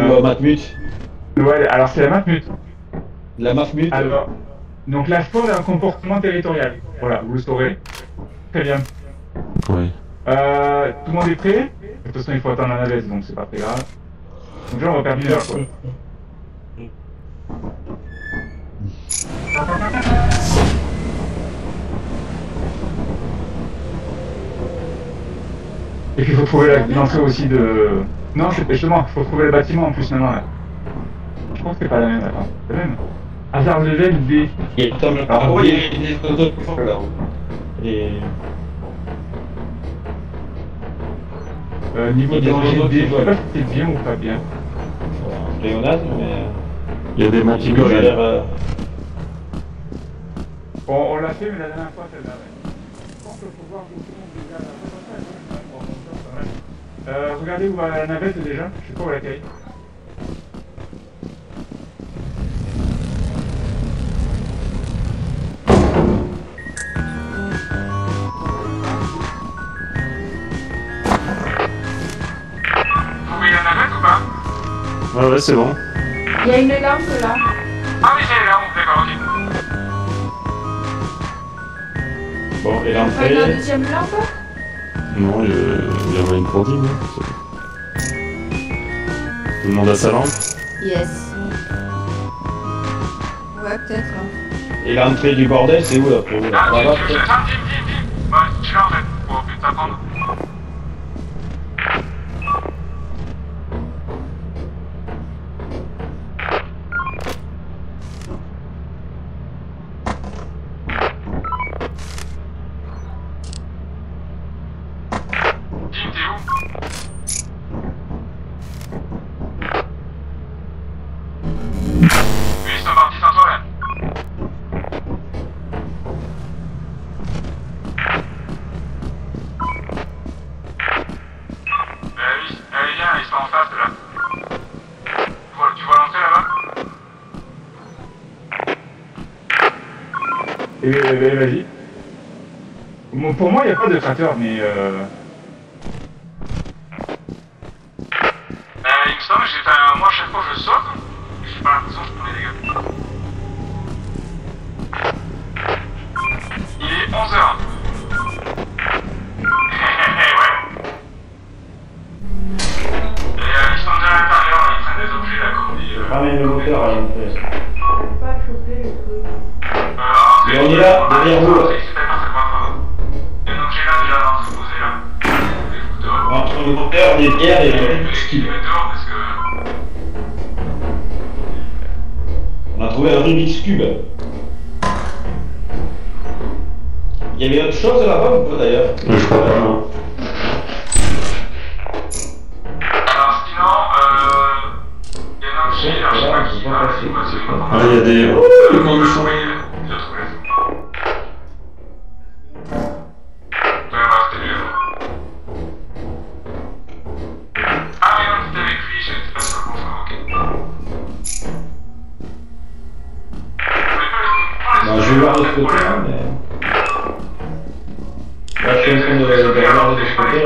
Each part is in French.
euh, Matmut Ouais, alors c'est la Matmut. La Mafmut Alors, donc la sport est un comportement territorial. Voilà, vous le saurez. Très bien. Oui. Euh, tout le monde est prêt? De toute façon, il faut attendre la navette, donc c'est pas très grave. Donc là, on va perdre une heure, quoi. Et puis il faut trouver l'entrée aussi de... Non, c'est justement, il faut trouver le bâtiment en plus maintenant là. Je pense que c'est pas la même, attends. C'est la même Hasard level D. Il y a Tom Ah, oui. il y a des photos de fond, là. Et... Euh, niveau de des danger robots D, je sais pas si c'est bien ou pas bien. Voilà, un pléonasme, mais... Il y a des mantigores. euh, Bon, on l'a fait, mais la dernière fois, celle-là, ouais. Je pense qu'il faut voir où Euh, regardez où va la navette déjà, je sais pas où elle atterrit. Vous voyez la navette ou pas? Ouais, ouais, c'est bon. Il y a une lampe là. Ah oui, c'est là, d'accord, ok. Bon, et Pas une l'entrée... deuxième lampe? Non, il y a- il y en a une pour dîner. Tout le monde a sa lampe Yes. Ouais, peut-être. hein. Et l'entrée du bordel, c'est où, là pour vous, là vas-y. Pour moi, il n'y a pas de cratère, mais... Euh,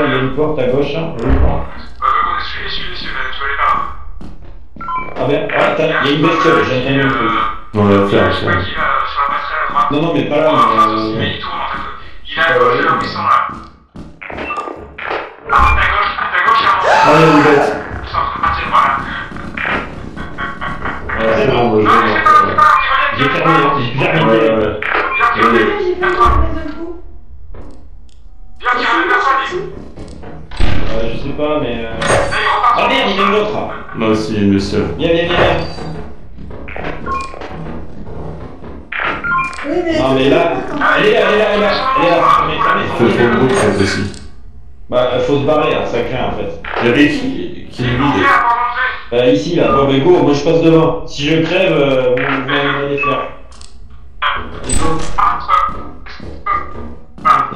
il y a une porte à gauche, hein, je. Euh, suis, tu vas aller par là. Ah ben, ah, attends, il y a une bestiole, j'ai entendu un truc. On va faire Je sais pas ça. qui va sur la passerelle à droite. Non, non, mais pas là, aussi, mais... il tourne en fait. Il est à gauche, là où ils sont là. Ah, à gauche, à gauche, Ah, il y a une bête. Ils sont en train de partir, voilà. Ouais, c'est bon, Non, mais c'est pas, c'est pas, ils J'ai terminé, j'ai terminé. Viens, tu Viens. Viens, tu. Euh, je sais pas, mais... euh. Ah merde, il y en a une autre Là aussi, il y a une bestiole. Viens, viens, viens, viens mais. Non, mais là... Elle est là, elle est là, elle est là, elle est là, fermez, Il fait trop de bruit, cette aussi. Bah, il faut se barrer, hein, ça craint, en fait. Il y a Rick qui, qui est vide. montrer. Euh, ici, là, bon, ben go, moi je passe devant. Si je crève, euh, vous, vous m'allez les faire. Et gauche. Voilà.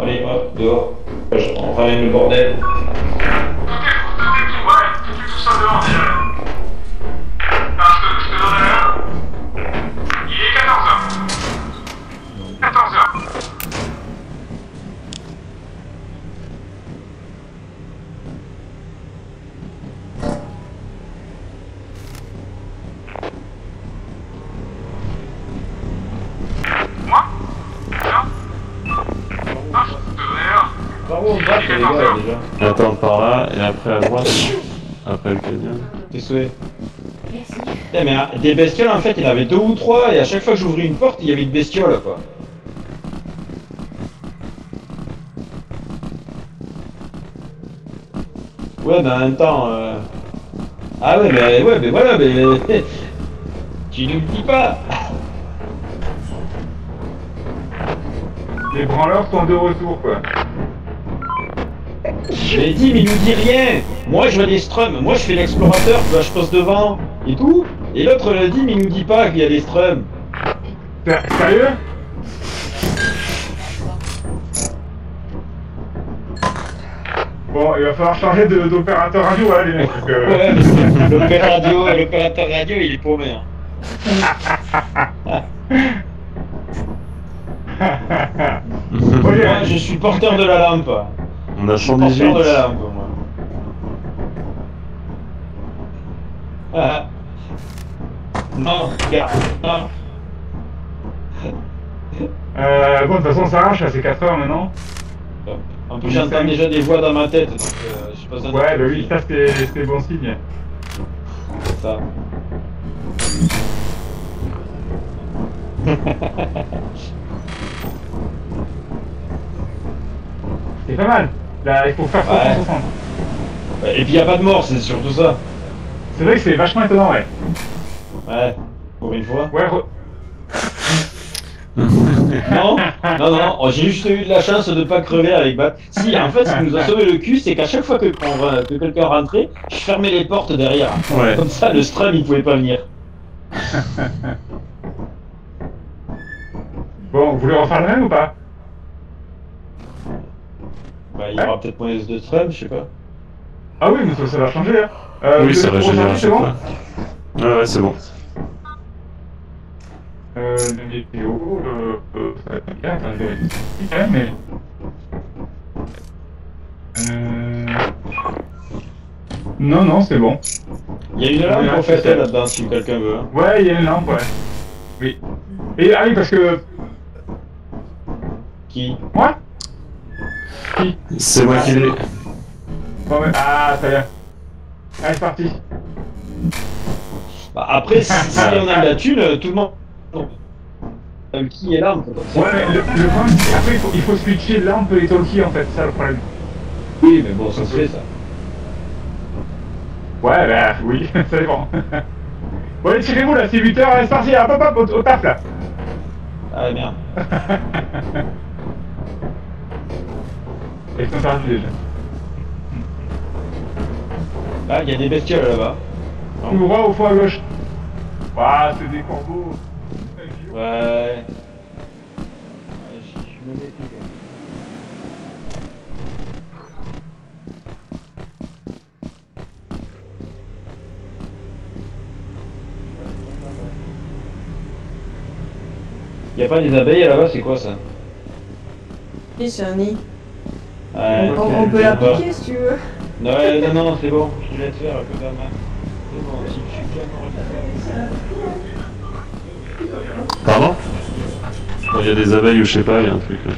Allez, hop, dehors. Je ramène le bordel. Ok, faut que tu vois, tu fais tout ça dehors déjà. Parce que je te donne l'heure. Il est 14h. 14h. Les gars, déjà Attends, par là, et après à droite. Après le canyon. Merci. Eh, mais hein, des bestioles, en fait, il y en avait deux ou trois, et à chaque fois que j'ouvrais une porte, il y avait une bestiole, quoi. Ouais, mais en même temps... euh, Ah ouais, mais, ouais, mais voilà, mais... tu nous le dis pas Les branleurs sont de retour, quoi. Je l'ai dit, mais il nous dit rien Moi, je vois des strums, moi, je fais l'explorateur, je passe devant, et tout. Et l'autre l'a dit, mais il nous dit pas qu'il y a des strums. Sérieux? Bon, il va falloir changer d'opérateur radio, là, les mecs. que- Ouais, l'opérateur radio, l'opérateur radio, il est paumé. hein. Moi, je suis porteur de la lampe. On a Porteur 118. de la lampe, moi. Ah. Non, regarde, non. Euh, bon, de toute façon, ça arrache, là, c'est 4 heures maintenant. En plus, j'entends déjà des voix dans ma tête, donc euh, je sais pas ça. Ouais, bah oui, ça, c'est c'est bon signe. C'est ça. C'est pas mal. Là, il faut faire Ouais. 360. Et puis, y a pas de mort, c'est surtout ça. C'est vrai que c'est vachement étonnant, ouais. Ouais, pour une fois. Ouais, re- Non, non, non, oh, j'ai juste eu de la chance de pas crever avec Bat. Si, en fait, ce qui nous a sauvé le cul, c'est qu'à chaque fois que, quelqu'un rentrait, je fermais les portes derrière. Ouais. Comme ça, le strum, il pouvait pas venir. Bon, vous voulez refaire le même ou pas? Bah, il y aura peut-être moins de strum, je sais pas. Ah oui, mais ça, ça va changer, hein. Euh, Oui, ça va générer à chaque bon fois. Ouais, ouais, c'est bon. Euh, le météo, euh, euh, ça va être bien, bien, mais... Euh... Non, non, c'est bon. Il y a une Ouais, lampe en fait ça. là-dedans, si quelqu'un veut. hein. Ouais, il y a une lampe, ouais. Oui. Et, ah oui, parce que... Qui? Moi? Qui C'est moi qui l'ai. Ah, ça y est. Allez, c'est parti. Bah, après, si, si on a de la thune, tout le monde. Euh, Qui est ça. Ouais, mais le, le problème, c'est qu'après, il faut, il faut switcher lampe et talkie, en fait, c'est ça le problème. Oui, mais bon, ça se fait ça. Ouais, bah oui, ça dépend. bon, allez, tirez-vous là, c'est 8h, allez, c'est parti, hop hop hop, au, au taf là. Ah merde. Ils sont perdus déjà. Ah, il y a des bestioles là-bas. Tout droit au fond à gauche. Waouh, c'est des corbeaux. Ouais. Ouais, je me quand même. Y a pas des abeilles là-bas, c'est quoi ça? Oui, c'est un nid. Ouais, on, on peut je sais la pas. piquer si tu veux. Non, ouais, non, non, c'est bon, je te laisse faire un peu de main. C'est bon, si je suis bien Pardon? Il y a des abeilles ou je sais pas, il y a un truc là.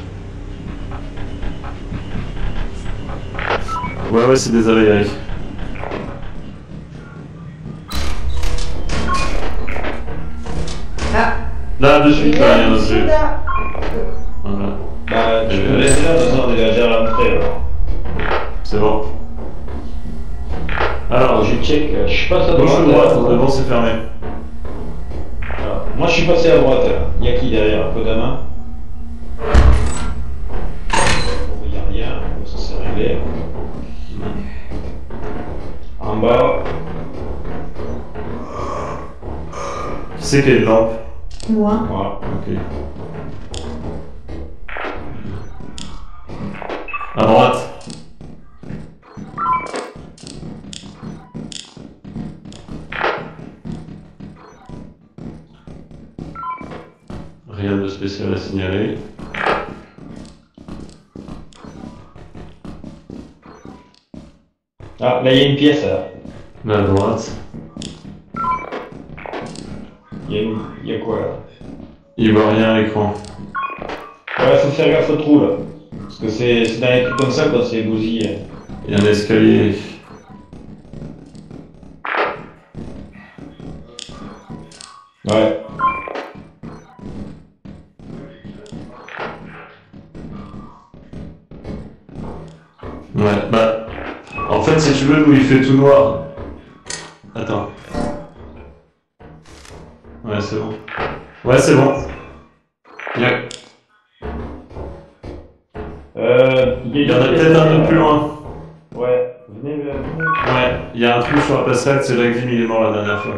Ouais, ouais, c'est des abeilles, Eric. Ah, Là, de suite, là, a il y en a. Voilà, Bah, tu peux laisser là, de toute façon, on est déjà c'est bon. Alors, je check, euh, je suis passé à gauche droite. ou droite là. Devant, c'est fermé. Alors, moi, je suis passé à droite là. Y a qui derrière? Kodama Bon, y a rien, bon, ça s'est réglé. En bas, Qui c'est une lampe? Moi. voilà. Ok. À droite. Rien de spécial à signaler. Ah, là, il y a une pièce là. À droite. Il y, a une- y a quoi là? Il voit rien à l'écran. Ouais, faut faire gaffe au trou là. Parce que c'est dans les trucs comme ça quand c'est bousillé. Il y a un escalier. Ouais. Ouais, bah. En fait, si tu veux, nous il fait tout noir. Attends. Ouais, c'est bon. Ouais, c'est bon. La dernière fois.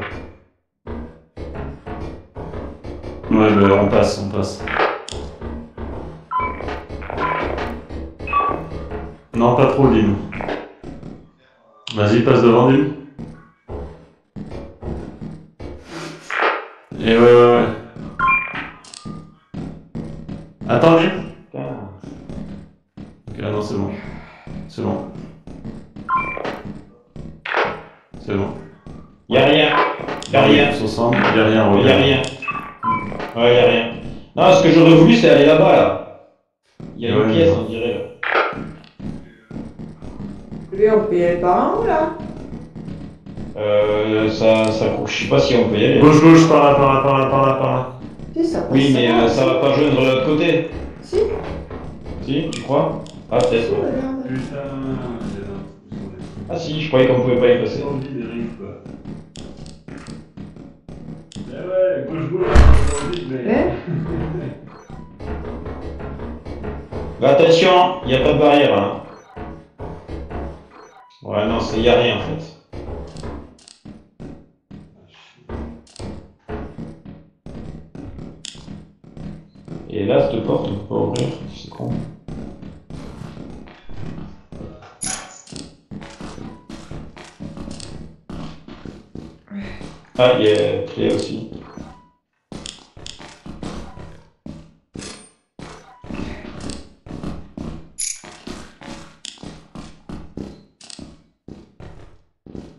Ouais, bah on passe, on passe. Non, pas trop, Dim. Vas-y, passe devant, Dim. Et ouais, ouais, ouais. Attends, Dim. Si, je croyais qu'on pouvait pas y passer. envie quoi. Eh ouais, mais... Eh attention, y a pas de barrière, hein. Ouais, non, c'est y a rien, en fait. Ah, il y a clé aussi.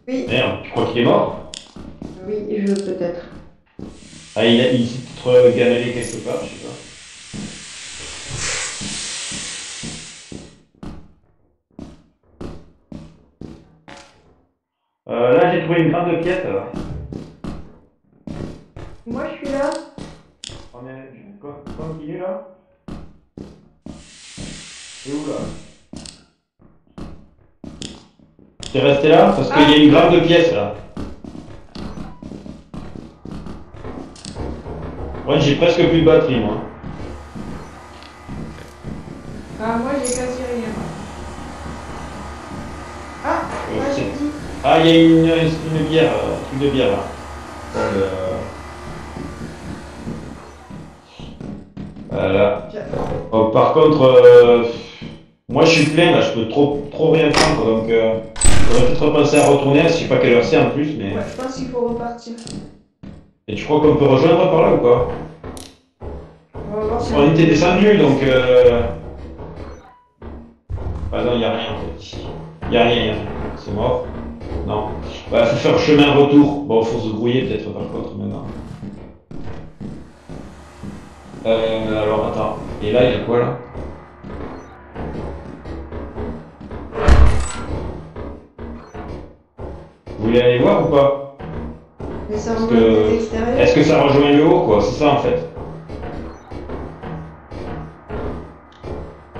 Oui, Merde, tu crois qu'il est mort? Oui, je peut-être. Ah, il, a, il s'est peut-être gamellé quelque part, je sais T'es resté là Parce qu'il y a une grande pièce, là. Ouais, j'ai presque plus de batterie, moi. Ah, moi, j'ai quasi rien. Ah, Euh, j'ai dit. Ah, il y a une, une bière, euh, un truc de bière, là. Euh, Voilà. Oh, par contre, euh, moi je suis plein là, je peux trop, trop rien prendre donc euh, j'aurais peut-être pensé à retourner, je sais pas quelle heure c'est en plus, mais. Ouais, je pense qu'il faut repartir. Et tu crois qu'on peut rejoindre par là ou pas? On va voir si On était descendu donc. Euh... Ah non, y a rien en fait ici. Y a rien, y a rien. C'est mort. Non. Bah, faut faire chemin retour. Bon, faut se grouiller peut-être par contre maintenant. Euh, alors attends. Et là, il y a quoi là? Vous voulez aller voir ou pas Mais ça Parce que-. Est-ce que ça rejoint le haut quoi C'est ça en fait.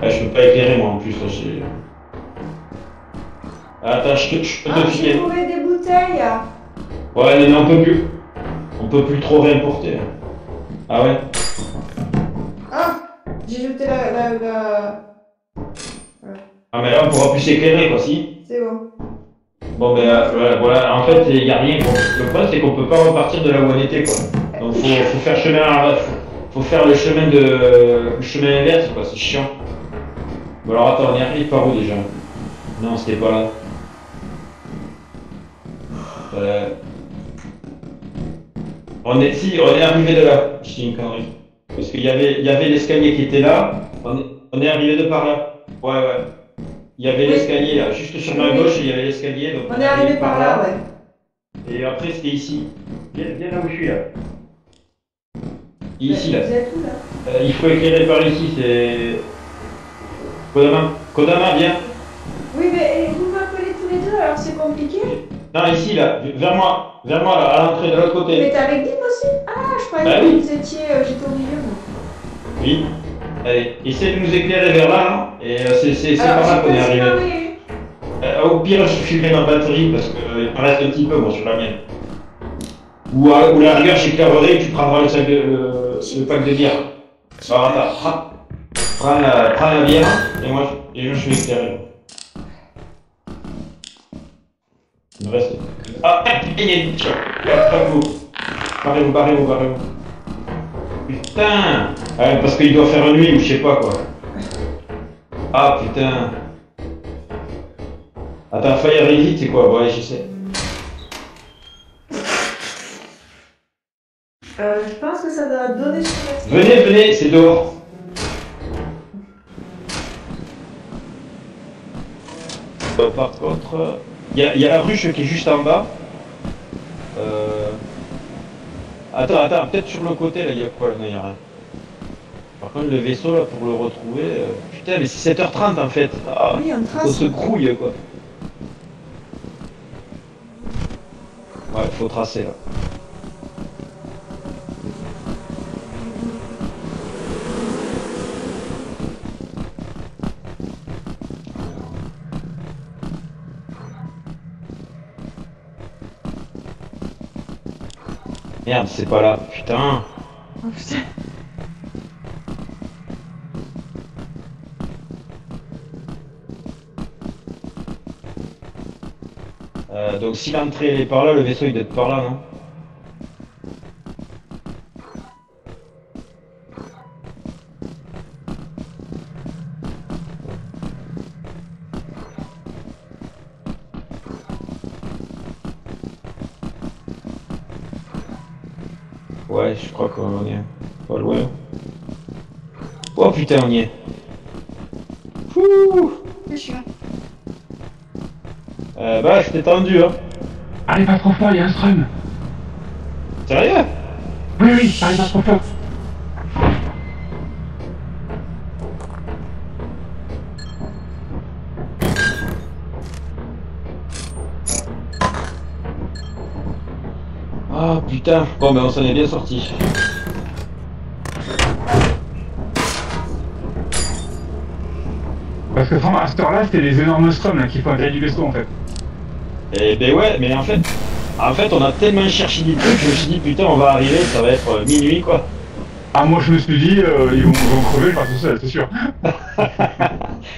Ah, je peux pas éclairer moi en plus là j'ai. Attends, je, te- je peux Ah, te j'ai filer. trouvé des bouteilles. Ouais, mais on peut plus. On peut plus trop rien porter. Ah ouais Ah, j'ai jeté la, la, la... Ah mais là on pourra plus s'éclairer quoi si C'est bon. Bon ben euh, voilà, en fait il y a rien. Le problème c'est qu'on peut pas repartir de là où on était quoi. Donc faut, faut faire chemin à- faut, faire le chemin de le chemin inverse quoi, c'est chiant. Bon alors attends, on est arrivé par où déjà? Non c'était pas là. Euh... On est si on est arrivé de là, je dis une connerie. Parce qu'il y avait y avait l'escalier qui était là, on est, on est arrivé de par là. Ouais ouais. Il y avait Oui. l'escalier là, juste sur ma Oui. gauche il y avait l'escalier. donc On est arrivé par là, ouais. Et après c'était ici. Viens, viens là où je suis là. Ici là. Vous êtes où là Euh, il faut éclairer par ici, c'est. Kodama, Kodama, viens. Oui, mais vous m'appelez tous les deux, alors c'est compliqué. Non, ici, là, vers moi, vers moi, là, à l'entrée, de l'autre Mais côté. t'es avec Dim aussi Ah, je croyais Bah que oui. vous étiez. euh, J'étais au milieu, moi. Oui. Allez, essaie de nous éclairer vers là, là. Et euh, c'est Alors, par là qu'on est pas arrivé. Euh, au pire, je filmerai ma batterie parce qu'il me reste un petit peu, moi, sur la mienne. Ou à, ou la rigueur, j'éclairerai et tu prendras le, sac de, le, le pack de bière. Alors, attends, prends, prends, la, prends la bière et moi, je- et moi, je vais éclairer. Il me reste. Ah, il y a une. Barrez-vous, barrez-vous, barrez-vous. Putain Ouais, parce qu'il doit faire nuit ou je sais pas quoi. Ah putain. Attends, fire vite, c'est quoi? Ouais, je sais. Euh, je pense que ça doit donner sur la Venez, venez, c'est dehors. Euh, par contre, il y, y a la ruche qui est juste en bas. Euh... Attends, attends, peut-être sur le côté là, il y a quoi Non, il y a rien. Par contre, le vaisseau là, pour le retrouver. euh, Putain, mais c'est 7h30 en fait. Ah, Oui, on on trace. se grouille quoi. Ouais, faut tracer là. Merde, c'est pas là. Putain. Oh putain. Euh, donc si l'entrée est par là, le vaisseau il doit être par là, non? Ouais, je crois qu'on est pas loin. Oh putain, on y est. Ouh Je suis là. euh, Bah, c'était tendu, hein. Allez pas trop fort, il y a un strum. Sérieux? Oui, oui, allez pas trop fort. Putain. Bon, ben on s'en est bien sorti. Parce que vraiment, à cette heure-là, c'était des énormes strums là, qui taille du vaisseau en fait. Et ben ouais, mais en fait, en fait, on a tellement cherché des trucs, je me suis dit putain, on va arriver, ça va être euh, minuit quoi. Ah, moi je me suis dit, euh, ils vont, vont crever, passe tout seul, c'est sûr.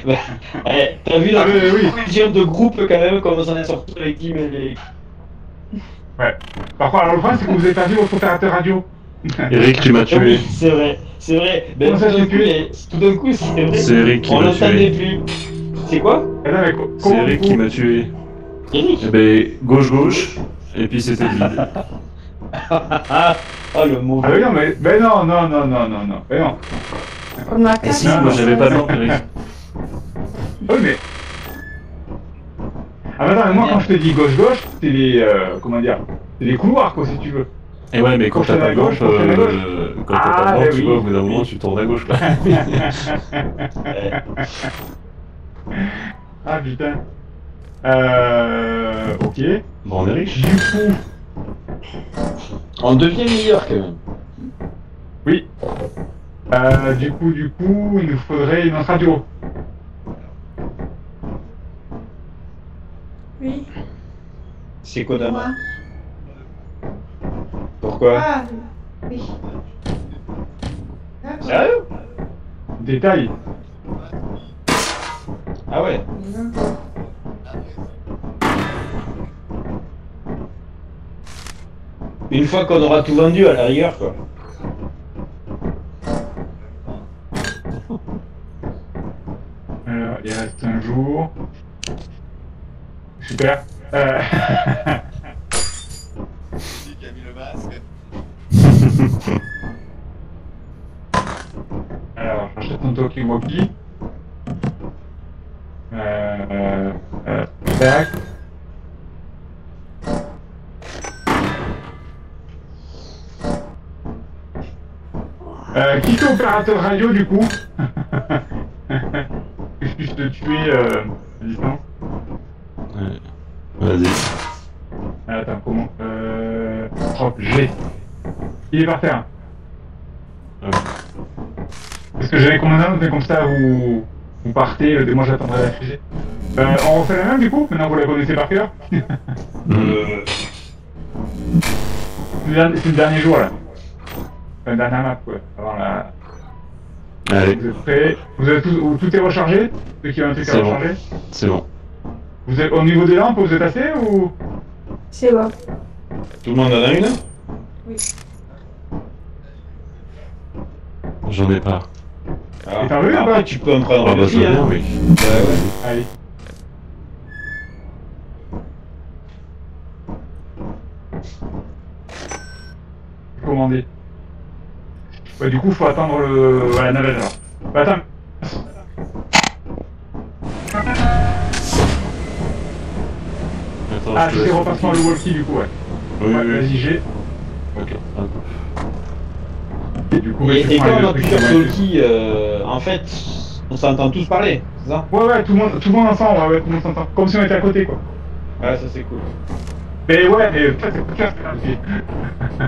Eh, t'as vu la Ah, oui. de groupe quand même, comme on s'en est sorti avec Tim et les... Ouais. Par contre, alors le problème, c'est que vous avez perdu votre opérateur radio. Eric, tu m'as Ah tué. oui, c'est vrai, c'est vrai. Ben, tout d'un coup, les- tout d'un coup, c'est vrai. C'est Eric qui On m'a l'entendait tué. plus. C'est quoi co- C'est Eric qui m'a tué. Eric Eh ben, gauche-gauche, et puis c'était vide. Ah, ah le Ah mauvais. oui, non, mais, mais non, non, non, non, non, non, mais non. On a Et quatre si, non, moi non. j'avais pas lampe, Eric. Oui, mais. Ah, mais attends, mais moi, quand je te dis gauche-gauche, c'est les. euh, comment dire C'est les couloirs, quoi, si tu veux. Et ouais, mais quand t'as lampe, gauche, gauche. euh, quand t'as Ah, pas de lampe, eh tu oui. vois, au bout d'un moment, tu tournes à gauche, quoi. Eh, Ah, putain. Euh. Ok. Bon, on est riche. Du coup. On devient meilleur quand même. Oui. Euh, du coup, du coup, il nous faudrait une autre radio. Oui. C'est Kodama. Moi? Pourquoi Ah, oui. Sérieux? Détail. Ah ouais Non. Une fois qu'on aura tout vendu à la rigueur quoi. Alors, il reste un jour. Super. Euh... qui a mis le masque. Alors, j'achète un Tokiwoki. Euh, euh, euh, tac. Euh, qui est opérateur radio du coup? Je te tuer euh, à. 130, je l'ai. Il est par terre. Euh. Parce que j'avais commandé un, mais comme ça, vous, vous partez, euh, et moi j'attendrai la fusée. Euh, on refait la même du coup? Maintenant vous la connaissez par cœur? Hmm. Euh... C'est le dernier jour là. Enfin, dernière map quoi, avant la... Allez. Vous êtes prêts? Vous avez tout, tout est rechargé? Ceux qui ont un truc à recharger? C'est bon. Vous êtes au niveau des lampes, vous êtes assez ou? C'est bon. Tout le monde en a une? J'en ai pas. Veux, ou Après, pas tu peux en prendre Ah bah je aussi, hein. oui. Ouais, ouais. Allez. Commandé. Ouais, du coup, faut attendre le... ouais, la navette alors. Bah, attends. Attends, Ah, je laisse repassement le walkie du coup, ouais. Oui, Ouais, oui, Vas-y, G. Ok. Et du coup, Et, et quand on a être- talkies, euh, en fait, on s'entend tous parler, c'est ça? Ouais, ouais, tout le monde, tout le monde ensemble, ouais, ouais, tout le monde s'entend. Comme si on était à côté, quoi. Ouais, ça c'est cool. Mais ouais, mais peut-être c'est podcast,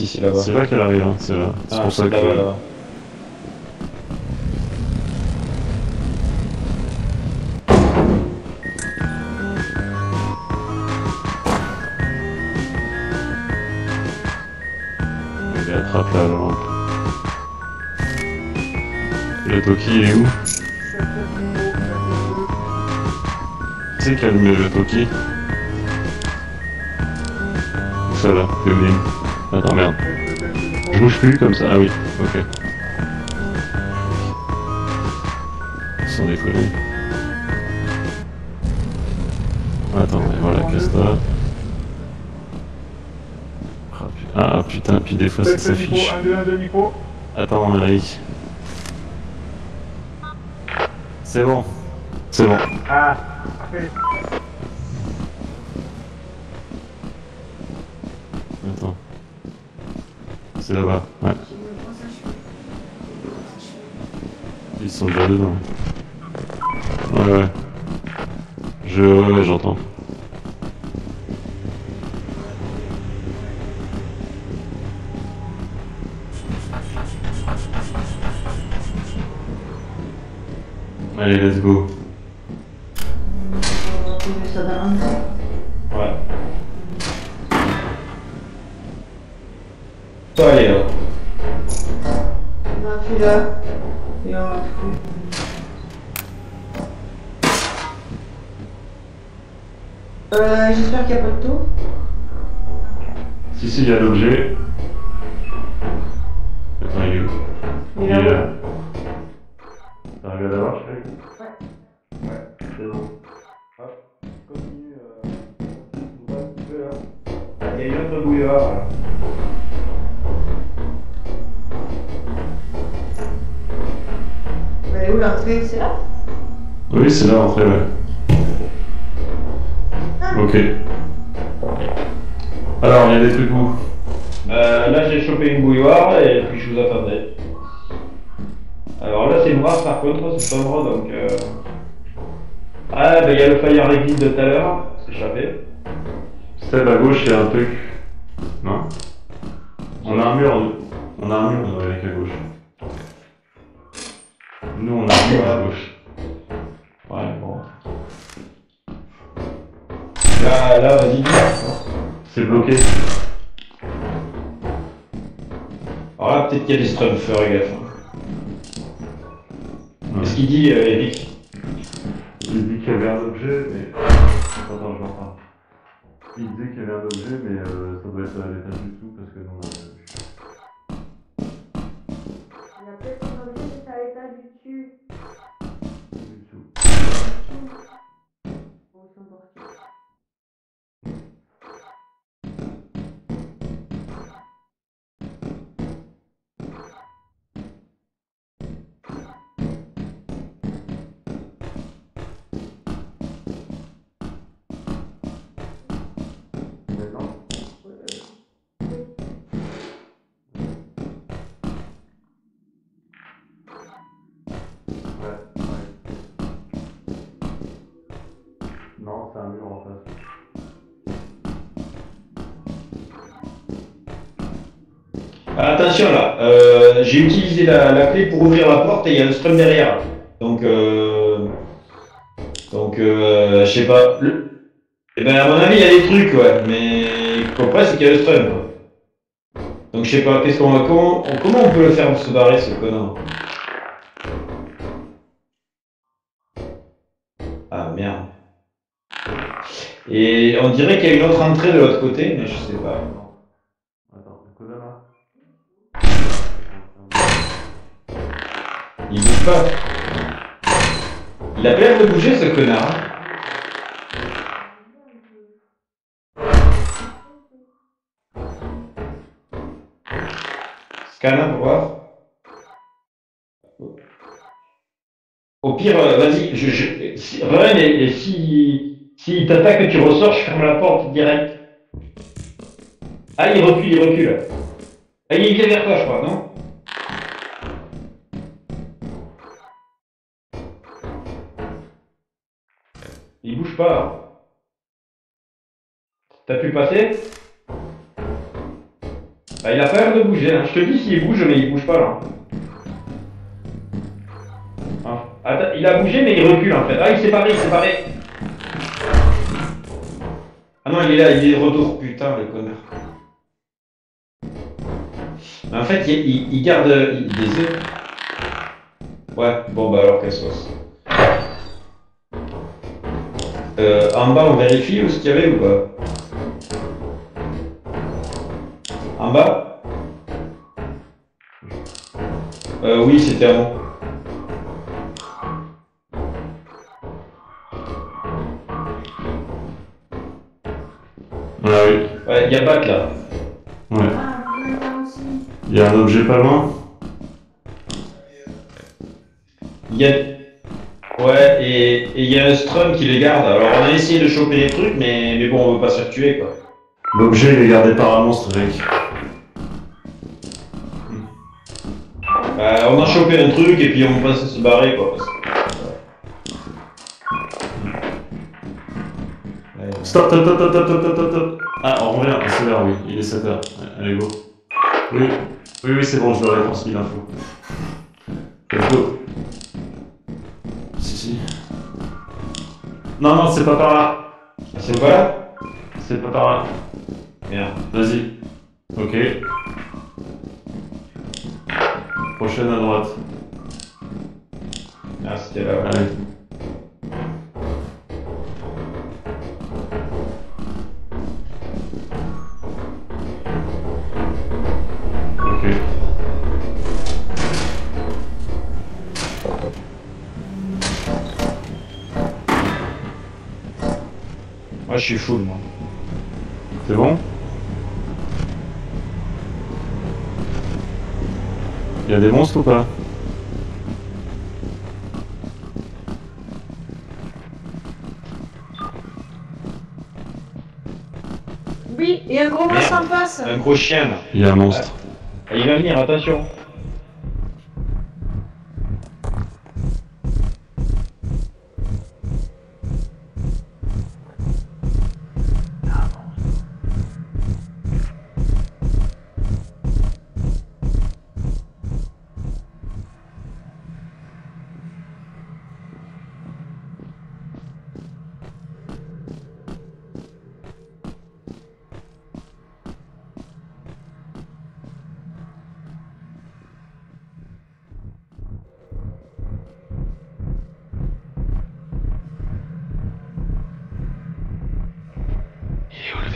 Si, c'est là-bas. C'est là qu'elle arrive, hein. c'est là. C'est Ah, pour ça que. là-bas, là-bas. Il attrape la lampe. Le Toki il est où c'est allumé le Toki Ça là, Emeline. Attends merde. Je bouge plus comme ça. Ah oui, ok. Sans déconner. Attends, mais voilà, casse-toi. Ah, pu- Ah putain, puis des fois ça s'affiche. 1, 2, 1, 2, micro. Attends, Marie. C'est bon. C'est bon. Ah, parfait. Attends. C'est là-bas. Ouais. Ils sont déjà dedans. Ouais, ouais. Je... Ouais, j'entends. Euh, j'espère qu'il n'y a pas de taux. Si, si, il y a l'objet. Attends, il est où Il Il est est là. là. T'arrives à l'avoir, je fais Ouais. C'est bon. Hop, continue, euh, on va un petit peu là. Il y a une autre bouilloire là. Mais où l'entrée? C'est là? Oui, c'est là l'entrée, ouais. Il y a des trucs où Euh, là j'ai chopé une bouilloire et puis je vous attendais. Alors là c'est noir par contre, c'est sombre donc... Euh... Ah bah il y a le fire exit de tout à l'heure, c'est échappé. Step à gauche, il y a un truc. Non? On a un mur. On a un mur Qu'il y a des gaffe. hein. Ouais. Qu'est-ce qu'il dit euh, Eric Il dit qu'il y avait un objet, mais. Attends, je l'entends. Il disait qu'il y avait un objet, mais euh, ça doit être à l'étage du dessous parce que nous Attention là, euh, j'ai utilisé la, clé pour ouvrir la porte et il y a le strum derrière. Donc, euh, donc, euh, je sais pas. Le- Eh ben, à mon avis, il y a des trucs, ouais, mais après, c'est qu'il y a le strum. Donc, je sais pas, qu'est-ce qu'on va, comment, comment on peut le faire pour se barrer, ce connard Ah merde. Et on dirait qu'il y a une autre entrée de l'autre côté, mais je sais pas. Il bouge pas. Il a l'air de bouger ce connard. Scanner pour voir. Au pire, euh, vas-y, je, je, si, Ren, et, si, si t'attaque et tu ressors, je ferme la porte direct. Ah, il recule, il recule. Ah, il vient vers toi, je crois, non? Hein. T'as pu passer Bah, il a pas l'air de bouger. hein. Je te dis s'il bouge, mais il bouge pas là. Attends, il a bougé, mais il recule en fait. Ah, il s'est barré, il s'est barré. Ah non, il est là, il est retour. Putain, le connard. Mais en fait, il, garde il- des œufs. Ouais, bon bah alors qu'elle sauce. Euh, en bas, on vérifie où ce qu'il y avait ou pas En bas euh, Oui, c'était avant. Ah oui. Ouais, il y a Bat là. Ouais. Ah, vous là aussi. Il y a un objet pas loin Il y a... Et il y a un strum qui les garde. Alors on a essayé de choper les trucs, mais, mais bon, on veut pas se faire tuer quoi. L'objet, il est gardé par un monstre, mec. Bah, on a chopé un truc et puis on à se barrer quoi. stop, stop, stop, stop, stop, stop, stop. Ah, on revient, c'est l'heure, oui. Il est 7h. Allez, go. Oui, oui, oui, c'est bon, je leur ai transmis l'info. Let's go. Non, non, c'est pas par là. C'est pas là C'est pas par là. Merde. Vas-y. Ok. Prochaine à droite. Ah, c'était là. Allez. Je suis full moi. C'est bon? Il y a des monstres ou pas? Oui, et un gros monstre en face. Un gros chien là. Il y a un monstre. Ah, Il va venir, attention.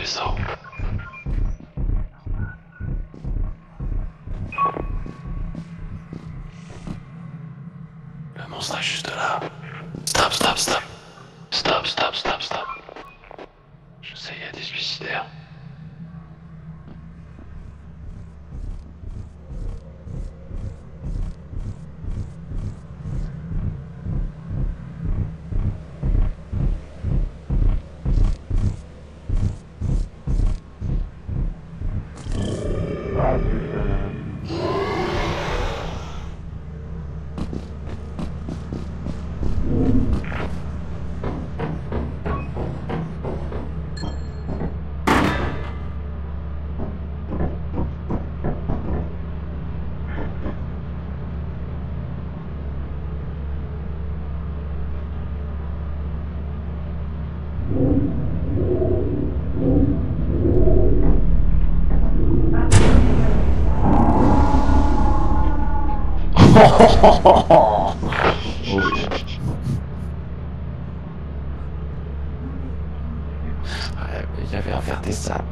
Il est Oh oui. Ouais, mais il y avait à faire des sables.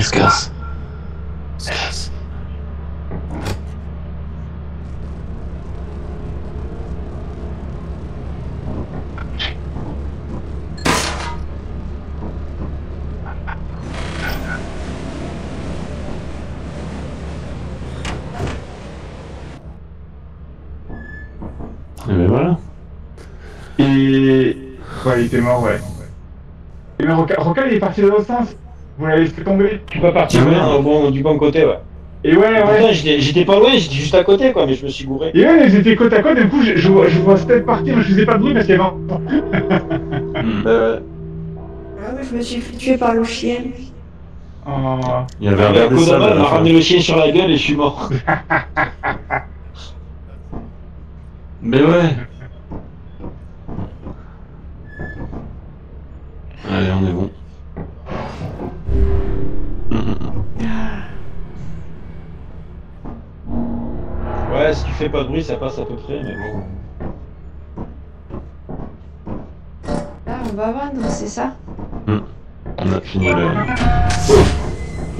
Se casse. Et ben voilà. Et. Ouais, il était mort, ouais. Et mais Roca, Roca, il est parti dans l'autre sens. Vous l'avez laissé tomber. Je suis pas parti Ah, bon, du bon côté, ouais. Et ouais, ouais. j'étais j'étais pas loin, j'étais juste à côté, quoi, mais je me suis gouré. Et ouais, ils étaient côte à côte, et du coup, je, je, vois- je vois Steph partir, mais je faisais pas de bruit parce qu'il y avait un. Hmm. Euh, Ah oui, je me suis fait tuer par le chien. Oh. Il y avait un verre de coup de sable la m'a ramené le chien sur la gueule et je suis mort. Mais ouais. Allez, on est bon. Fais pas de bruit, ça passe à peu près, mais bon. Là, on va vendre, c'est ça On a fini le.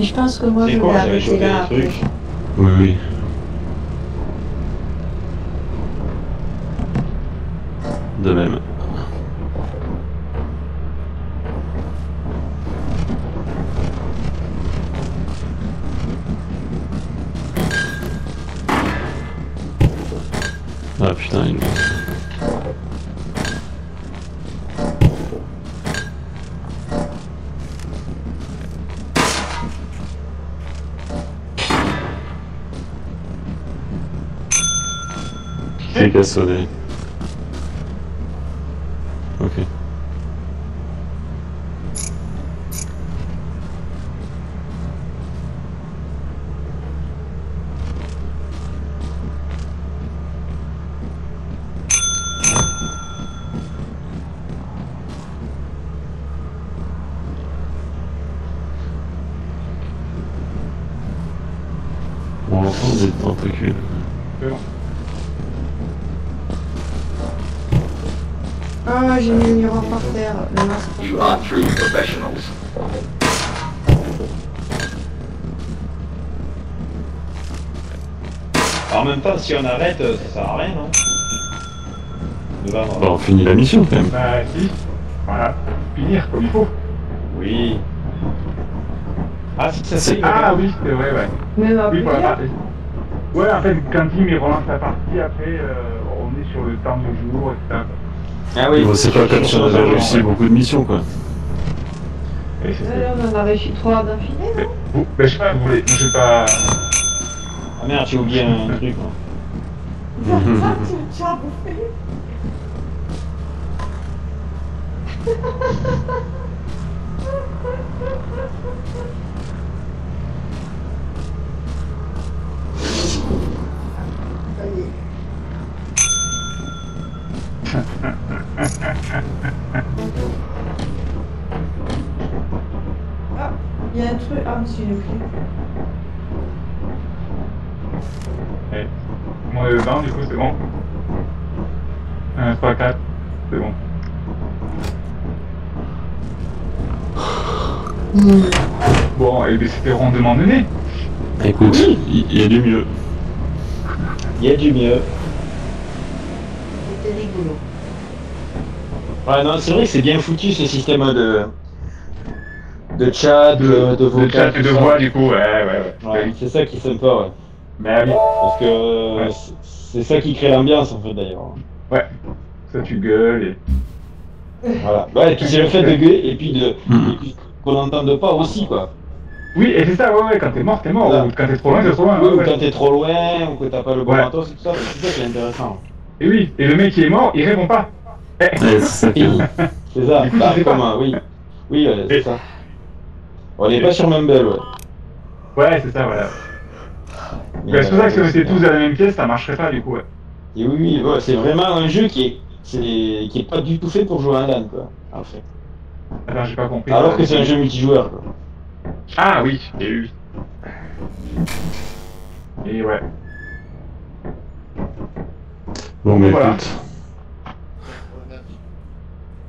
Et je pense que moi, je quoi, vais arrêter là des après. trucs. Oui, oui. De même. Ah putain, il... C'est qui a sonné Ok. On entend des tentacules. Ah, j'ai mis le miroir par terre. Le masque. You are three professionals. Alors, en même temps, si on arrête, euh, ça sert à rien, non? De. Bon, on finit la mission quand même. Bah, si. Voilà. Finir comme il faut. Oui. Ah, si, ça C'est-. Ah oui, c'est vrai, ouais. Même à Oui, pour la plusieurs. partie. Ouais, en fait, quand Tim il relance la partie, après, euh, on est sur le temps de jour, etc. Ah Bon, c'est pas comme si on avait réussi beaucoup de missions quoi. Et on en a réussi trois d'affilée, non Vous, bah, je sais pas, vous voulez. Je sais pas. Ah merde, j'ai oublié un truc. moi. Tu as bouffé clé. Ouais. On est dedans, du coup, c'est bon. 1, 3, 4, c'est bon. Bon, et bien c'était rondement mené. Écoute, il il y, a du mieux. Il y a du mieux. C'était rigolo. Ouais, non, c'est vrai que c'est bien foutu ce système de. De chat, de, de vocal. de chat et de tout ça. voix, du coup, ouais, ouais, ouais. Ouais, c'est ça qui est sympa, ouais. Mais oui, Parce que Ouais. c'est- ça qui crée l'ambiance en fait d'ailleurs. ouais. Ça, tu gueules et. Voilà. Ouais, et puis c'est le fait de gueuler et puis de. Et puis qu'on n'entende pas aussi quoi. Oui, et c'est ça, ouais, ouais, quand t'es mort, t'es mort. Voilà. Ou quand t'es trop loin, t'es trop loin. Oui, ouais, ou quand t'es trop loin, ou que t'as pas le bon Ouais. matos, tout ça, c'est ça qui est intéressant. Et oui, et le mec qui est mort, il répond pas. Eh, c'est ça. C'est ça, Du coup, bah, comme, euh, oui. Oui, c'est Et- ça. On n'est pas sur Mumble, ouais. Ouais, c'est ça, voilà. Mais, Ouais, c'est pour ça que si on euh, était tous à la même pièce, ça marcherait pas du coup, ouais. Et oui, oui, ouais, c'est vraiment un jeu qui est, c'est, qui est pas du tout fait pour jouer en LAN, quoi, en fait. Attends, j'ai pas compris. Alors que c'est un jeu multijoueur, quoi. Ah oui, et oui. Et ouais. Bon, mais Voilà. écoute.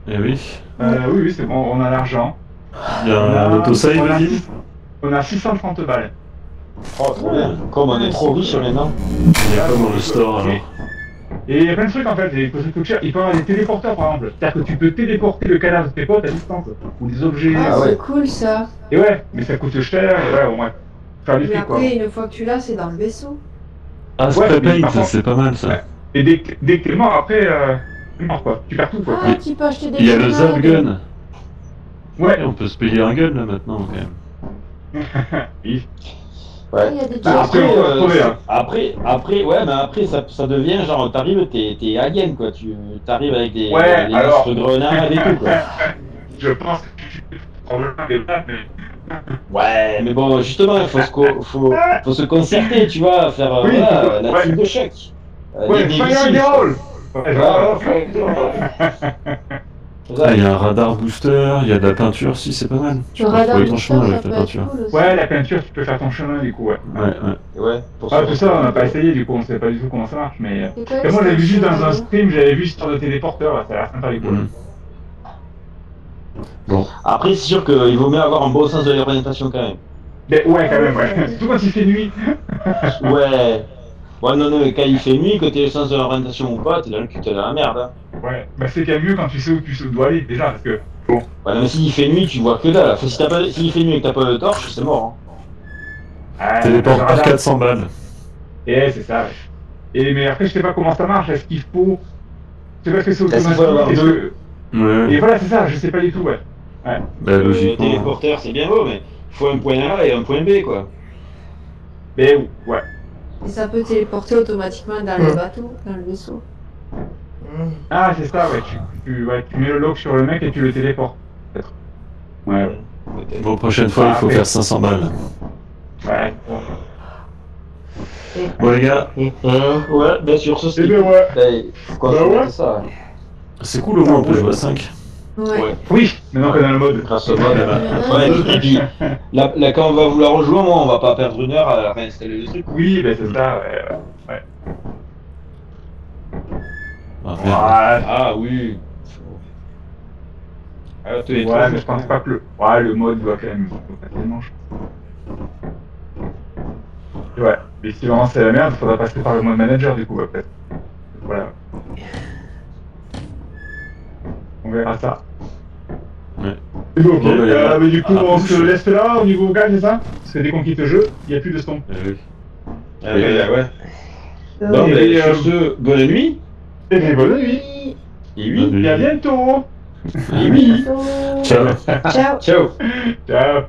Eh oui. Euh, oui, oui, c'est bon, on a l'argent. Il y a On un autosave, on on a 630 balles. Oh, trop bien. Comme on est trop riche maintenant. Il y a pas dans le store alors. Et il y a plein de trucs en fait. Il peut y avoir des téléporteurs par exemple. C'est-à-dire que tu peux téléporter le cadavre de tes potes à distance. Ou des objets. Ah, Ah ouais. c'est cool ça. Et ouais, mais ça coûte cher, et ouais, au moins. Faire du Mais quoi. après, une fois que tu l'as, c'est dans le vaisseau. Ah, Ouais, Paint, par contre- c'est pas mal ça. Ouais. Et dès que, dès que t'es mort, après, euh, t'es mort quoi. Tu perds tout quoi. Ah, tu peux acheter des Il y a le grenades. Ouais. On peut se payer un gun là maintenant quand même. Oui. Ouais. Il y a des Bah, Après, après, euh, trouver, hein. après, après, ouais, mais après, ça, ça devient genre, t'arrives, t'es, t'es alien, quoi. Tu t'arrives avec des, Ouais, des alors. grenades et tout, quoi. Je pense que tu problème des blagues, mais. Ouais, mais bon, justement, il faut se, co- faut, faut se concerter, tu vois, faire euh, Oui, voilà, la ouais. team de choc. Euh, Ouais, des- des fire missiles. Ah, il y a un radar booster, il y a de la peinture, si c'est pas mal. Tu Le peux radar trouver ton booster, chemin ça avec peut la être peinture. cool aussi. Ouais, la peinture, tu peux faire ton chemin du coup, ouais. Ouais, ouais. Ouais, pour Ah, tout ça, on n'a pas essayé du coup, on sait pas du tout comment ça marche, mais. euh, C'est quoi, Et moi, j'avais vu juste dans un c'est stream, j'avais vu ce genre de téléporteur, là, ça a l'air sympa du coup. Mhm. Après, c'est sûr qu'il vaut mieux avoir un bon sens de l'orientation quand même. Mais ouais, quand même, ouais. Surtout quand il fait nuit. Ouais. Ouais, non, non, mais quand il fait nuit, que t'aies le sens de l'orientation ou pas, t'es dans le cul, t'es dans la merde. Hein. Ouais, bah c'est quand même mieux quand tu sais où tu dois aller, déjà, parce que. Ouais, non, mais s'il fait nuit, tu vois que dalle. Enfin, si t'as pas, s'il fait nuit et que t'as pas de torche, c'est mort. Ah, Téléporte le par radar- 400 balles. Eh, c'est ça, ouais. Et mais après, je sais pas comment ça marche, est-ce qu'il faut. Je sais pas ce que c'est automatique, que- Ouais, Et ouais. voilà, c'est ça, je sais pas du tout, ouais. Bah, Le logiquement. téléporteur, c'est bien beau, mais il faut un point A et un point B, quoi. Mais ouais. Et ça peut téléporter automatiquement dans le bateau, dans le vaisseau. Ah, c'est ça, ouais. Tu, tu, ouais, tu mets le lock sur le mec et tu le téléportes. peut-être. Ouais, ouais. Peut-être. Bon, prochaine fois, il faut faire 500 balles. Ouais. Bon, les gars, Euh, ouais, bien sûr, ce Eh c'était. ben ouais. Qu'on Bah ouais. c'est cool au moins, on peut jouer à 5. Ouais. Oui, maintenant qu'on a le mode. Grâce au mode. Ouais, et puis, là, là, quand on va vouloir rejouer, moi, on va pas perdre une heure à réinstaller le truc. Oui, ben c'est ça, ouais. ouais. Ah. Ouais, Ah oui. Ah, ouais, mais je pense pas que le. Ouais, le mode doit quand même. facilement, je pense. Ouais, mais si vraiment c'est la merde, il faudra passer par le mode manager du coup, après. Voilà. On verra ça. Ouais. Bon, ok. Bon, bah, Euh, mais du coup, la on se prochaine. laisse là au niveau vocal, c'est ça? Parce que dès qu'on quitte le jeu, il n'y a plus de son. Eh oui. Ah, ouais, ouais, ouais. Euh, Bon, Et, ben, euh, sur ce, bonne nuit. Et bien, bonne nuit Et oui. Et à bientôt Et oui. Ciao. Ciao. Ciao. Ciao